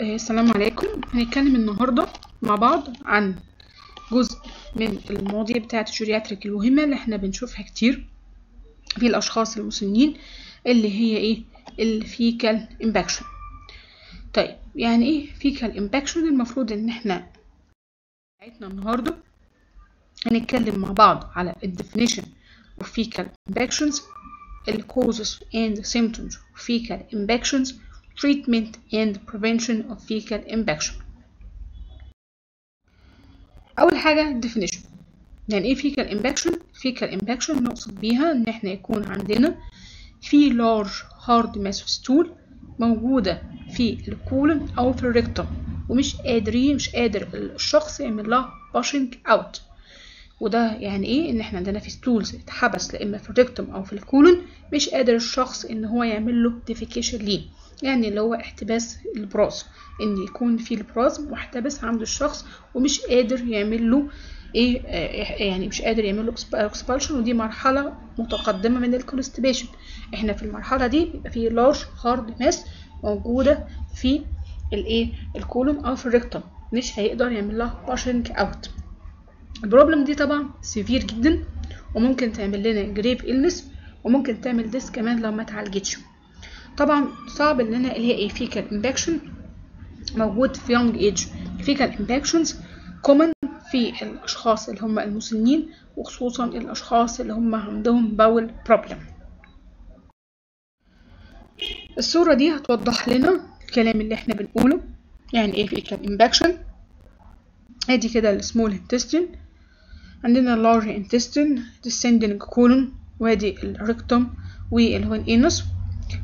آه، السلام عليكم. هنتكلم النهاردة مع بعض عن جزء من المواضيع بتاعة ال geriatric المهمة اللي إحنا بنشوفها كتير في الأشخاص المسنين اللي هي إيه؟ ال fecal impaction. طيب يعني إيه fecal impaction؟ المفروض إن إحنا بتاعتنا النهاردة هنتكلم مع بعض على ال definition of fecal impactions ال causes and symptoms of fecal impactions treatment and prevention of fecal impaction أول حاجة definition يعني إيه fecal impaction؟ fecal impaction نقصد بيها إن إحنا يكون عندنا في large hard mass of stool موجودة في ال colon أو في ال rectum ومش قادرين مش قادر الشخص يعمل لها pushing out وده يعني إيه؟ إن إحنا عندنا في stools اتحبس لا إما في ال rectum أو في ال colon مش قادر الشخص إن هو يعمل له defecation ليه يعني اللي هو احتباس البراز إن يكون في البراز محتبس عند الشخص ومش قادر يعمل له إيه؟ آه، يعني مش قادر يعمل له expulsion ودي مرحلة متقدمة من ال constipation إحنا في المرحلة دي بيبقى في large hard mass موجودة في الإيه؟ ال colon أو في ال rectum مش هيقدر يعمل لها out ال problem دي طبعا severe جدا وممكن تعمل لنا grave illness وممكن تعمل death كمان لو ما اتعالجتش طبعا صعب إن أنا اللي هي إيه fecal impaction موجود في young age ال fecal impactions common في الأشخاص اللي هم المسنين وخصوصا الأشخاص اللي هم عندهم bowel problem الصورة دي هتوضح لنا الكلام اللي إحنا بنقوله يعني إيه fecal impaction أدي كده السمول intestine. عندنا large intestine descending colon وادي ال rectum واللي هو ال anus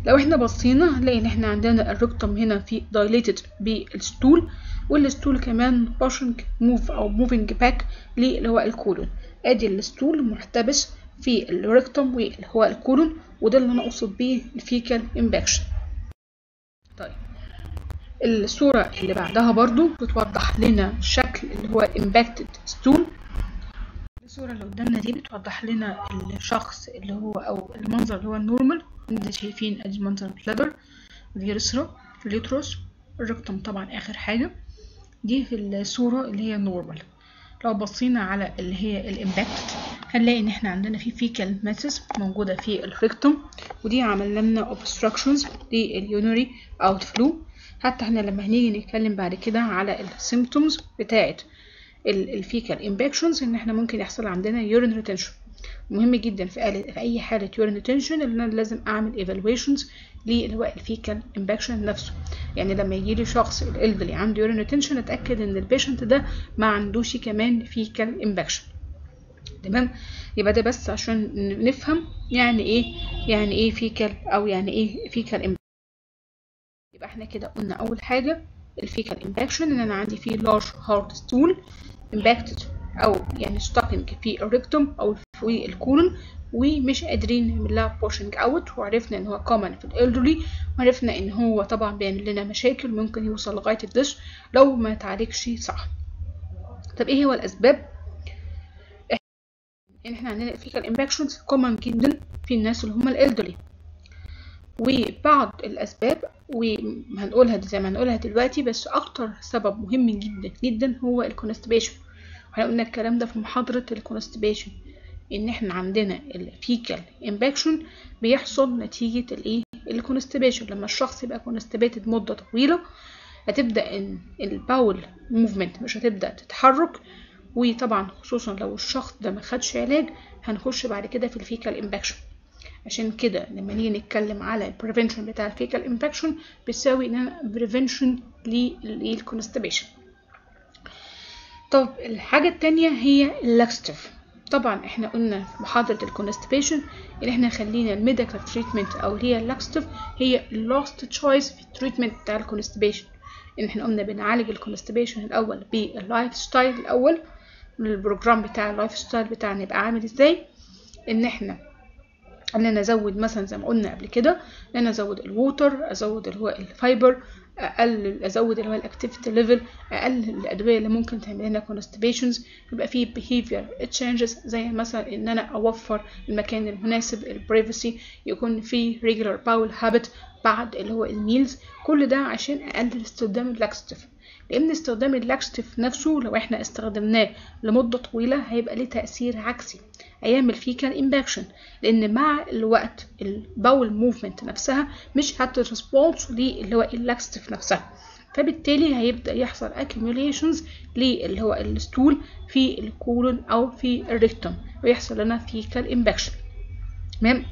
لو إحنا بصينا هنلاقي إن إحنا عندنا ال rectum هنا في dilated بال stool وال stool كمان pushing move أو moving back اللي هو ال colon آدي ال stool محتبس في ال rectum واللي هو ال colon وده اللي أنا أقصد بيه ال fecal impaction طيب الصورة اللي بعدها برضو بتوضح لنا شكل اللي هو impacted stool. الصورة اللي قدامنا دي بتوضح لنا الشخص اللي هو أو المنظر اللي هو ال normal انت شايفين أدي منظر البلادر اليوريثرا اليوتروس الركتم طبعا آخر حاجة. دي في الصورة اللي هي ال normal. لو بصينا على اللي هي ال impact هنلاقي إن إحنا عندنا في fecal masses موجودة في ال rectum ودي عمل لنا obstructions outflow حتى إحنا لما هنيجي نتكلم بعد كده على ال symptoms بتاعت ال fecal impactions إن إحنا ممكن يحصل عندنا urine retention مهم جدا في, أي حالة urine retention إن أنا لازم أعمل evaluations اللي هو ال fecal impaction نفسه. يعني لما يجي لي شخص ال elderly عنده urine retention أتأكد إن ال patient ده ما عندوش كمان fecal impaction تمام؟ يبقى ده بس عشان نفهم يعني إيه يعني إيه fecal أو يعني إيه fecal impaction يبقى إحنا كده قلنا أول حاجة ال fecal impaction إن أنا عندي فيه large hard stool. Impacted أو يعني stopping في ال rectum أو في ال colon ومش قادرين نعمل لها pushing out وعرفنا إن هو common في ال elderly وعرفنا إن هو طبعا بيعمل لنا مشاكل ممكن يوصل لغاية ال death لو ما اتعالجش صح. طب إيه هو الأسباب؟ ان إحنا عندنا ال fecal impactions common جدا في الناس اللي هم ال elderly وبعض الأسباب وهنقولها زي ما هنقولها دلوقتي بس أكتر سبب مهم جدا جدا هو ال constipation وإحنا قلنا الكلام ده في محاضرة ال constipation إن إحنا عندنا ال fecal impaction بيحصل نتيجة الإيه؟ ال constipation لما الشخص يبقى constipated مدة طويلة هتبدأ إن ال bowel movement مش هتبدأ تتحرك. وطبعا خصوصا لو الشخص ده ما خدش علاج هنخش بعد كده في ال fecal impaction عشان كده لما نيجي نتكلم على ال prevention بتاع ال fecal impaction بتساوي ان أنا prevention لل constipation طب الحاجة التانية هي ال laxative طبعا إحنا قلنا في محاضرة ال constipation ان إحنا خلينا ال medical treatment أو هي ال laxative هي ال last choice في ال treatment بتاع ال constipation إن إحنا قلنا بنعالج ال constipation الأول بال lifestyle الأول ال program بتاع ال lifestyle بتاعنا يبقى عامل إزاي؟ إن إحنا إن أنا أزود مثلا زي ما قلنا قبل كده إن أنا أزود ال water أزود اللي هو ال fiber أقلل أزود اللي هو ال activity level أقلل الأدوية اللي ممكن تعمل لنا constipations يبقى في behavior changes زي مثلا إن أنا أوفر المكان المناسب ال privacy يكون في regular bowel habit. بعد اللي هو ال meals كل ده عشان أقلل استخدام ال laxative. لأن استخدام ال laxative نفسه لو إحنا استخدمناه لمدة طويلة هيبقى ليه تأثير عكسي هيعمل fecal impaction لأن مع الوقت ال bowel movement نفسها مش هت response للي هو ال laxative نفسها. فبالتالي هيبدأ يحصل accumulations للي هو ال stool في ال colon أو في ال rectum ويحصل لنا fecal impaction تمام؟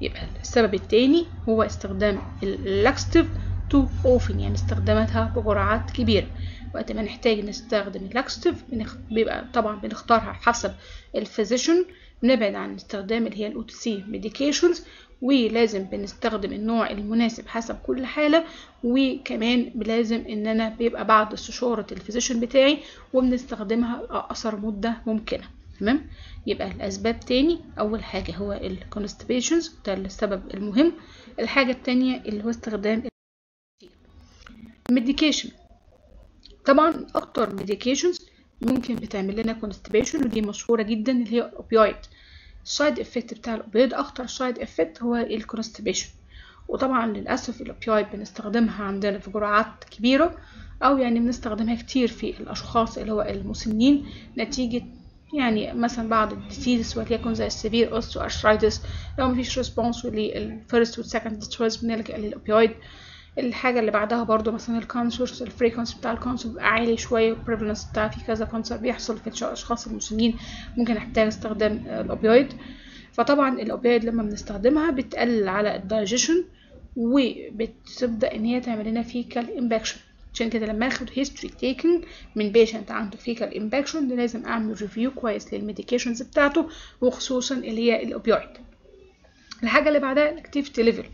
يبقى السبب التاني هو استخدام ال laxative too often يعني استخداماتها بجرعات كبيرة. وقت ما نحتاج نستخدم ال laxative بيبقى طبعا بنختارها حسب ال physician. نبعد عن استخدام اللي هي ال OTC medications ولازم بنستخدم النوع المناسب حسب كل حالة. وكمان لازم إن أنا بيبقى بعد استشارة ال physician بتاعي وبنستخدمها اقصر مدة ممكنة. تمام؟ يبقى الأسباب تاني أول حاجة هو ال constipations ده السبب المهم الحاجة التانية اللي هو استخدام ال medication طبعا أكتر medications ممكن بتعمل لنا constipation ودي مشهورة جدا اللي هي ال opioid ال side effect بتاع ال opioid اخطر side effect هو ال constipation وطبعا للأسف ال opioid بنستخدمها عندنا في جرعات كبيرة أو يعني بنستخدمها كتير في الأشخاص اللي هو المسنين نتيجة يعني مثلا بعض ال diseases وليكن زي ال severe osteoarthritis لو مفيش response لل first وال second steps بنلجأ لل opioid الحاجة اللي بعدها برضو مثلا ال cancers ال frequency بتاع ال cancer بيبقى عالي شوية وال prevalence بتاع في كذا cancer بيحصل في الأشخاص المسنين. ممكن نحتاج استخدام ال opioid فطبعا ال opioid لما بنستخدمها بتقلل على الدايجيشن وبتبدأ إن هي تعمل لنا fecal impaction عشان كده لما آخد history taking من patient عنده fecal impaction لازم أعمل review كويس لل medications بتاعته وخصوصا اللي هي ال opioid الحاجة اللي بعدها ال activity level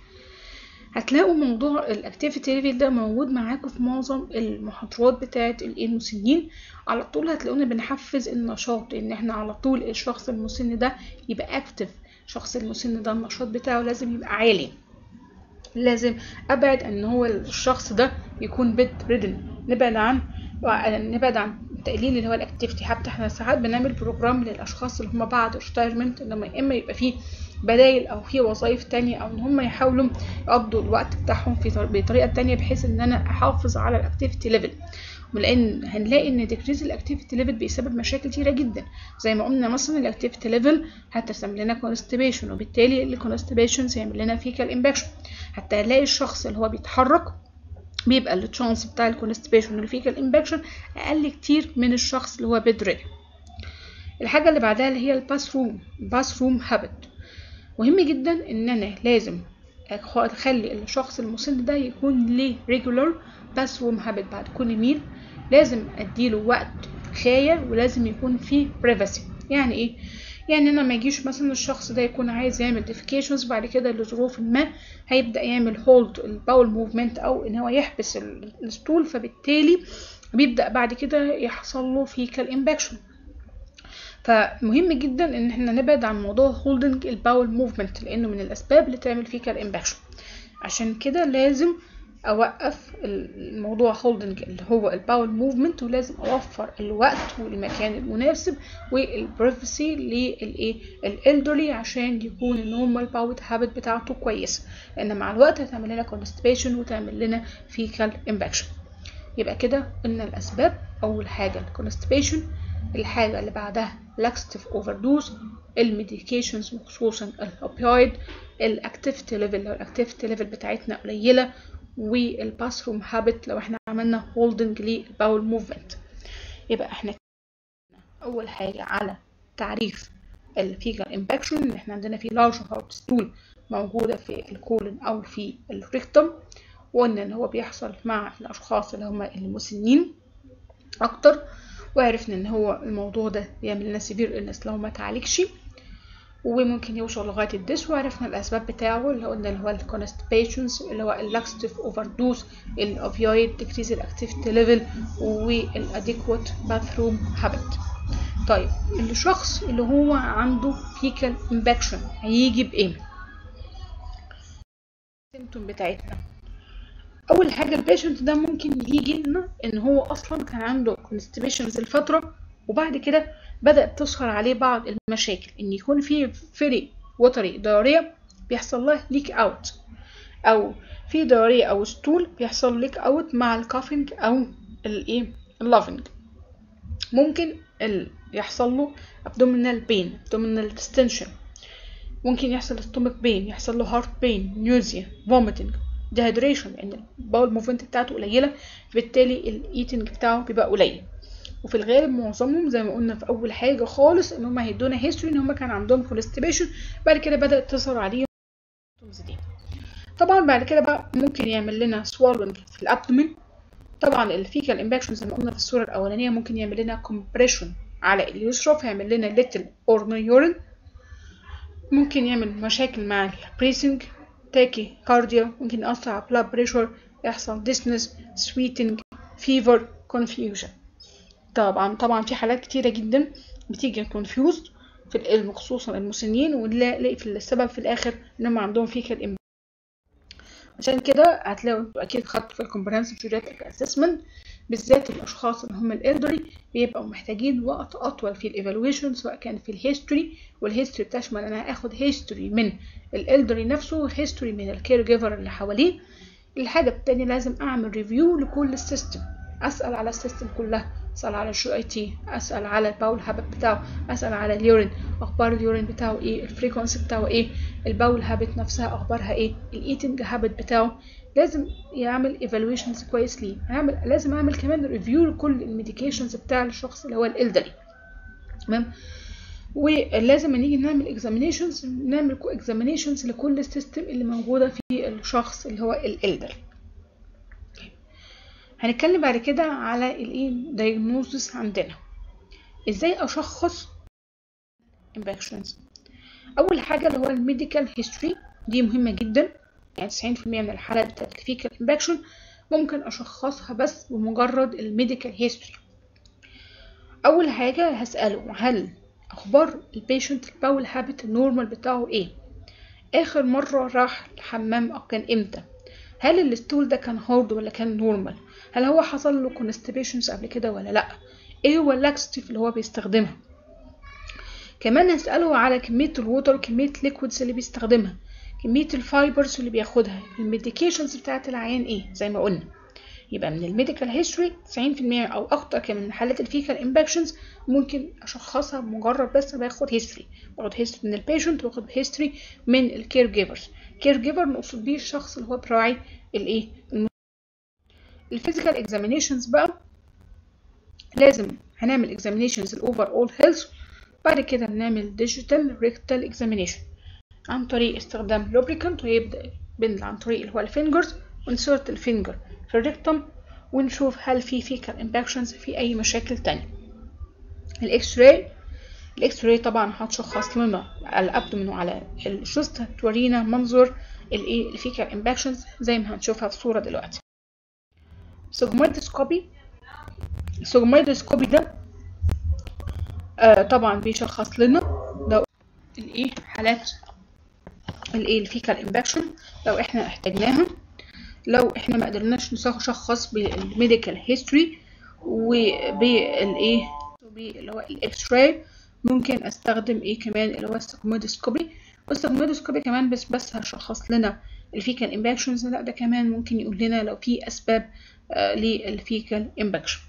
هتلاقوا موضوع ال activity level ده موجود معاكم في معظم المحاضرات بتاعه المسنين. على طول هتلاقونا بنحفز النشاط إن إحنا على طول الشخص المسن ده يبقى active الشخص المسن ده النشاط بتاعه لازم يبقى عالي. لازم أبعد إن هو الشخص ده يكون bedridden نبعد عن نبعد عن تقليل اللي هو ال activity حتى إحنا ساعات بنعمل program للأشخاص اللي هم بعد retirement لما يا إما يبقى فيه بدايل أو في وظائف تانية أو إن هم يحاولوا يقضوا الوقت بتاعهم في بطريقه تانية بحيث إن أنا أحافظ على ال activity level لأن هنلاقي إن decrease ال activity level بيسبب مشاكل كتيرة جدا. زي ما قلنا مثلا ال activity level هتسبب لنا constipation وبالتالي ال constipation هيعمل لنا fecal impaction حتى هنلاقي الشخص اللي هو بيتحرك بيبقى ال chance بتاع ال constipation وال fecal impaction أقل كتير من الشخص اللي هو bed الحاجة اللي بعدها اللي هي ال bathroom ال bathroom habit مهم جدا ان أنا لازم اخلي الشخص المسن ده يكون ليه regular bathroom habit بعد كل meal لازم أديله وقت كفايه ولازم يكون فيه privacy يعني إيه؟ يعني أنا ما يجيش مثلا الشخص ده يكون عايز يعمل defecations بعد كده لظروف ما هيبدأ يعمل hold ال bowel movement أو إن هو يحبس ال stool فبالتالي بيبدأ بعد كده يحصل له fecal impaction فمهم جدا إن إحنا نبعد عن موضوع holding ال bowel movement لأنه من الأسباب اللي تعمل fecal impaction عشان كده لازم أوقف الموضوع holding اللي هو ال bowel movement ولازم أوفر الوقت والمكان المناسب وال privacy للايه ال elderly عشان يكون ال normal bowel habit بتاعته كويسه لأن مع الوقت هتعمل لنا constipation وتعمل لنا fecal impaction يبقى كده قلنا الأسباب. أول حاجة ال constipation الحاجة اللي بعدها laxative overdose ال medications وخصوصا ال opioid ال activity level لو ال activity level بتاعتنا قليلة وال bathroom habit لو إحنا عملنا holding لل bowel movement يبقى إحنا أول حاجة على تعريف ال fecal impaction اللي إحنا عندنا في large hard stool موجودة في ال colon أو في ال rectum وقلنا إن هو بيحصل مع الأشخاص اللي هم المسنين أكتر. وعرفنا إن هو الموضوع ده بيعمل لنا severe illness لو ما تعالجش وممكن يوصل لغاية ال death وعرفنا الأسباب بتاعه اللي قلنا اللي هو ال constipations اللي هو ال laxative overdose ال opioid decrease ال activity level وال inadequate bathroom habit طيب الشخص اللي هو عنده fecal impaction هيجي بإيه؟ ال symptom بتاعتنا. أول حاجة ال patient ده ممكن يجي لنا إن هو أصلا كان عنده constipations الفترة وبعد كده بدأت تظهر عليه بعض المشاكل إن يكون في very watery diarrhea بيحصل لها leak out أو في diarrhea أو stool بيحصل leak out مع ال coughing أو الايه ال laughing ممكن ال... يحصل له abdominal pain abdominal distension. ممكن يحصل stomach pain يحصل له heart pain nausea vomiting. Dehydration لأن ال bowel movement بتاعته قليلة فبالتالي ال eating بتاعه بيبقى قليل. وفي الغالب معظمهم زي ما قلنا في أول حاجة خالص إن هم هيدونا history إن هم كان عندهم constipation بعد كده بدات تظهر عليهم دي طبعا بعد كده بقى ممكن يعمل لنا swelling في ال abdomen طبعا ال fecal impaction زي ما قلنا في الصورة الأولانية ممكن يعمل لنا compression على ال urethra هيعمل لنا little or ممكن يعمل مشاكل مع ال breathing tachycardia ممكن يأثر على blood pressure يحصل dizziness sweating fever confusion. طبعا طبعا في حالات كتيرة جدا بتيجي confused في العلم خصوصا المسنين ونلاقي في السبب في الآخر إنهم عندهم fecal impact عشان كده هتلاقوا أكيد خدتوا في ال comprehensive geriatric assessment بالذات الأشخاص اللي هم ال elderly بيبقوا محتاجين وقت أطول في ال evaluation سواء كان في ال history وال history بتشمل أنا هاخد history من ال elderly نفسه و history من ال caregiver اللي حواليه. الحاجة التانية لازم أعمل review لكل ال system أسأل على ال system كلها. أسأل على ال GIT أسأل على ال bowel habit بتاعه أسأل على ال urine أخبار ال urine بتاعه إيه ال frequency بتاعه إيه ال bowel habit نفسها أخبارها إيه ال eating habit بتاعه. لازم يعمل evaluations كويس ليه هعمل لازم اعمل كمان review لكل ال medications بتاع الشخص اللي هو ال elderly تمام؟ ولازم نيجي نعمل examinations نعمل examinations لكل ال system اللي موجودة في الشخص اللي هو ال elderly هنتكلم بعد كده على الإيه؟ diagnosis عندنا. إزاي أشخص impactions أول حاجة اللي هو ال medical history دي مهمة جدا. يعني 90% من الحالات بتاعت ال fecal impaction ممكن أشخصها بس بمجرد ال medical history. أول حاجة هسأله هل أخبار ال patient ال bowel habit ال normal بتاعه إيه؟ آخر مرة راح الحمام كان إمتى؟ هل ال stool ده كان hard ولا كان normal هل هو حصل له constipations قبل كده ولا لأ؟ إيه هو ال laxative اللي هو بيستخدمها؟ كمان هسأله على كمية ال water كمية ال liquids اللي بيستخدمها كمية ال fibers اللي بياخدها ال medications بتاعت العيان إيه؟ زي ما قلنا. يبقى من ال medical history 90% أو أكتر كمان من حالات ال fecal impactions ممكن أشخصها بمجرد بس باخد history باخد history من ال patient واخد history من ال caregivers caregiver نقصد بيه الشخص اللي هو بيراعي الايه ال physical examinations بقى. لازم هنعمل examinations ال overall health بعد كده بنعمل digital rectal examination عن طريق استخدام lubricant ويبدأ بين عن طريق اللي هو الفينجرز ونسورت الفينجر في الريكتوم ونشوف هل في fecal impactions في أي مشاكل تانية. ال X-ray ال X-ray طبعا هتشخص لنا على ال abdomen وعلى ال chest تورينا منظر الايه ال fecal impactions زي ما هنشوفها في الصورة دلوقتي. sigmoidoscopy. ال sigmoidoscopy ده آه طبعا بيشخص لنا لو الإيه حالات الإيه ال fecal impaction لو إحنا احتاجناها لو إحنا ما قدرناش نشخص بال medical history وبالايه اللي هو ال X-ray ممكن أستخدم إيه كمان اللي هو ال sigmoidoscopy وال sigmoidoscopy كمان مش بس هشخص لنا ال fecal impactions لا ده كمان ممكن يقول لنا لو في أسباب لل fecal impaction.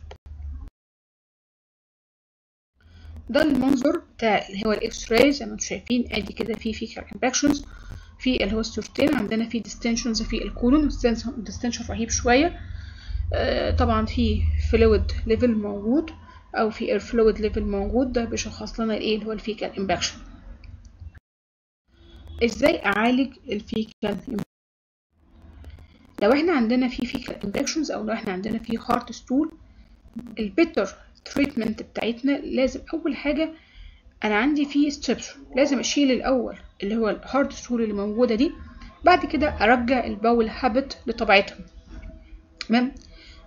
ده المنظر بتاع اللي هو ال X-ray زي ما أنتم شايفين آدي كده في fecal impactions في اللي هو الصورتين عندنا في distensions في ال colon distension رهيب شوية. آه طبعا في fluid level موجود أو في air fluid level موجود ده بيشخص لنا الايه اللي هو ال fecal impaction. إزاي أعالج ال fecal لو إحنا عندنا في fecal impactions أو لو إحنا عندنا في hard stool ال better treatment بتاعتنا لازم أول حاجة أنا عندي فيه steps لازم أشيل الأول اللي هو ال hard stool اللي موجودة دي بعد كده أرجع ال bowel habit لطبيعتها. تمام؟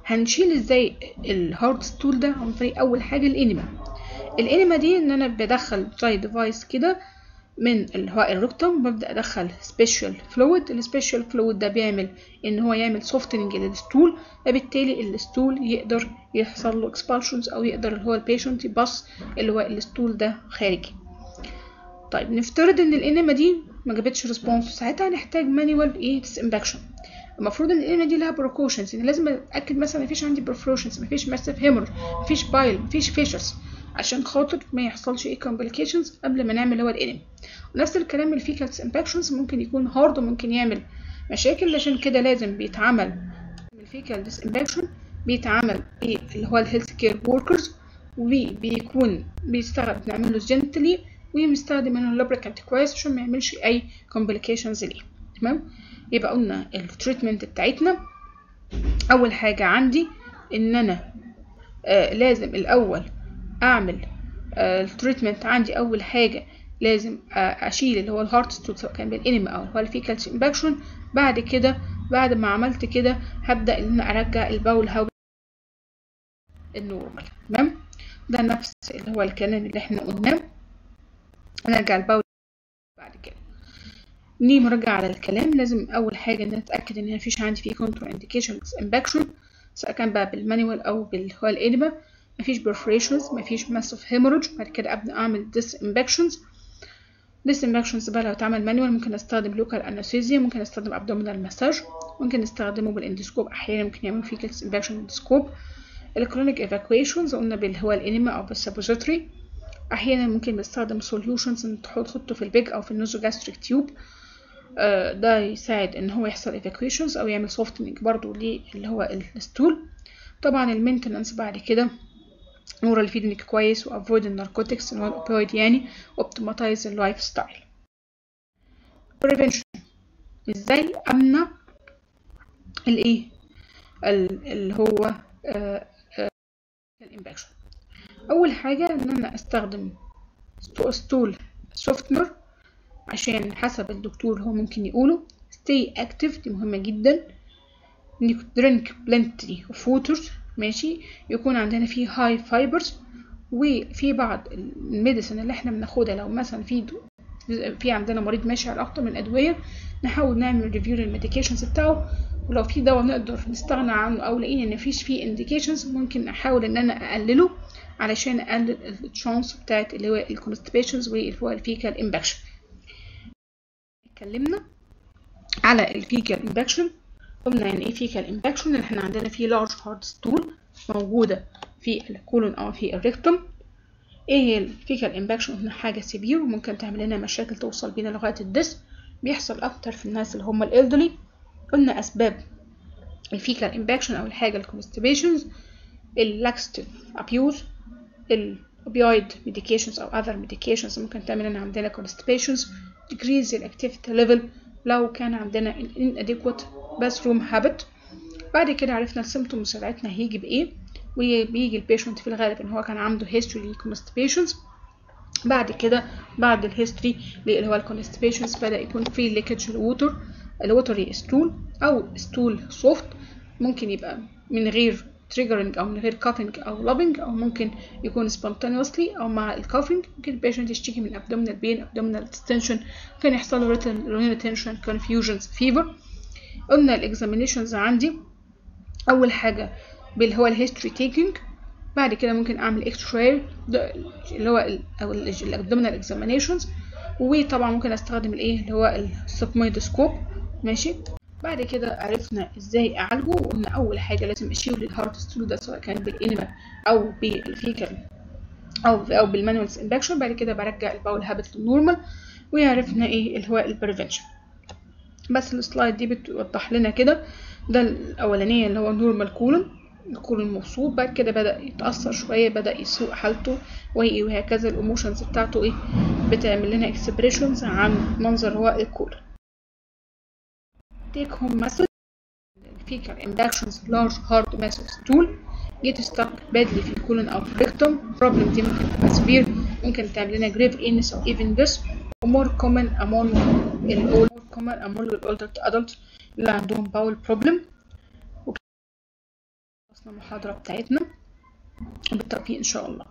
هنشيل إزاي ال hard stool ده؟ عن طريق أول حاجة ال enema ال enema دي إن أنا بدخل زي device كده من هو ال rectum ببدأ أدخل special fluid ال special fluid ده بيعمل إن هو يعمل softening لل stool فبالتالي ال stool يقدر يحصل له expulsions أو يقدر اللي هو ال patient يبوش اللي هو ال stool ده خارجي. طيب نفترض إن ال enema دي ما جابتش response ساعتها هنحتاج manual إيه disimpaction المفروض إن ال enema دي لها precautions ان لازم أتأكد مثلا مفيش عندي perforations مفيش massive hemorrhage مفيش pile مفيش fissures عشان خاطر ما يحصلش إيه complications قبل ما نعمل هو ال enema ونفس الكلام ال fecal disimpactions ممكن يكون hard وممكن يعمل مشاكل عشان كده لازم بيتعمل ال fecal disimpaction بيتعمل إيه؟ اللي هو ال healthcare workers وبيكون بيستخدم نعمل له gently وبنستخدم منه ال lubricant كويس عشان ما يعملش أي complications ليه. تمام؟ يبقى قلنا ال treatment بتاعتنا. أول حاجة عندي إن أنا آه لازم الأول أعمل آه ال treatment عندي أول حاجة لازم آه أشيل اللي هو ال hard stool سواء كان بال enema أو هو ال fecal impaction بعد كده بعد ما عملت كده هبدأ إن أنا أرجع ال bowel habit ال normal. تمام؟ ده نفس اللي هو الكلام اللي إحنا قلناه. نرجع ال bowel بعد كده. نيجي مراجعة على الكلام. لازم أول حاجة إن نتأكد إن مفيش عندي فيه contraindication impaction سواء كان بقى بال manual أو باللي هو ال enema. مفيش perforations مفيش massive hemorrhage بعد كده disimpactions disimpactions بقى لو اتعمل manual ممكن أستخدم local anesthesia ممكن أستخدم abdominal massage ممكن نستخدمه بال endoscope أحيانا ممكن يعمل فيه كيكس impaction endoscope ال colonic evacuations قلنا باللي هو ال enema أو بال suppository أحيانا ممكن نستخدم solutions تحطه في ال PEG أو في ال nasogastric tube ده يساعد إن هو يحصل evacuations أو يعمل softening برضو اللي هو ال stool طبعا ال maintenance بعد كده oral feeding كويس و avoid ال narcotics اللي هو ال opioid يعني optimize ال lifestyle prevention. إزاي أمنع الايه اللي هو ال impaction أول حاجة إن أنا أستخدم stool softener عشان حسب الدكتور هو ممكن يقوله. stay active دي مهمة جدا. drink plenty of water. ماشي؟ يكون عندنا فيه high fibers وفي بعض ال medicine اللي إحنا بناخدها لو مثلا في في عندنا مريض ماشي على أكتر من أدوية نحاول نعمل review لل medications بتاعه ولو في دواء نقدر نستغنى عنه أو لقينا إن مفيش فيه indications ممكن احاول إن أنا أقلله علشان أقلل ال chance بتاعت اللي هو ال constipations واللي هو ال fecal impaction اتكلمنا على ال fecal impaction قلنا يعني إيه fecal impaction إن إحنا عندنا فيه large hard stool موجودة في ال colon أو في ال rectum إيه هي ال fecal impaction قلنا حاجة severe وممكن تعمل لنا مشاكل توصل بينا لغاية ال death بيحصل أكتر في الناس اللي هم ال elderly. قلنا أسباب. ال fecal impaction اول حاجة ال constipations ال laxative abuse ال opioid medications أو other medications ممكن تعمل لنا عندنا constipations decrease ال activity level لو كان عندنا inadequate bathroom habit. بعد كده عرفنا ال symptoms بتاعتنا هيجي بإيه وبيجي ال patient في الغالب إن هو كان عنده history constipations. بعد كده بعد ال history اللي هو ال constipations بدأ يكون في leakage ال water ال watery stool أو stool soft ممكن يبقى من غير triggering أو من غير coughing أو laughing أو ممكن يكون spontaneously أو مع ال coughing ممكن ال patient يشتكي من abdominal pain abdominal distension ممكن يحصل له urinary retention confusions fever. قلنا ال examinations عندي. أول حاجة اللي هو ال history taking بعد كده ممكن أعمل x-ray اللي هو ال أو ال abdominal examinations وطبعا ممكن أستخدم الايه اللي هو ال sigmoidoscope ماشي؟ بعد كده عرفنا إزاي أعالجه وقلنا أول حاجة لازم اشيل ال hard stool ده سواء كان بال enema أو بال fecal أو أو بال manual disimpaction بعد كده برجع ال bowel habit لل normal وعرفنا إيه اللي هو ال prevention بس ال slide دي بتوضح لنا كده. ده الأولانية اللي هو normal colon ال colon مبسوط بعد كده بدأ يتأثر شوية بدأ يسوء حالته وهكذا ال emotions بتاعته إيه بتعمل لنا expressions عن منظر هو ال colon take home message. Fecal impactions large hard mass of stool. Get stuck badly في ال colon في ال rectum problem دي ممكن تبقى severe ممكن تعمل لنا grave illness or even death more common among ال more common among older adults اللي عندهم bowel problem. وخلصنا المحاضرة بتاعتنا. بالتوفيق إن شاء الله.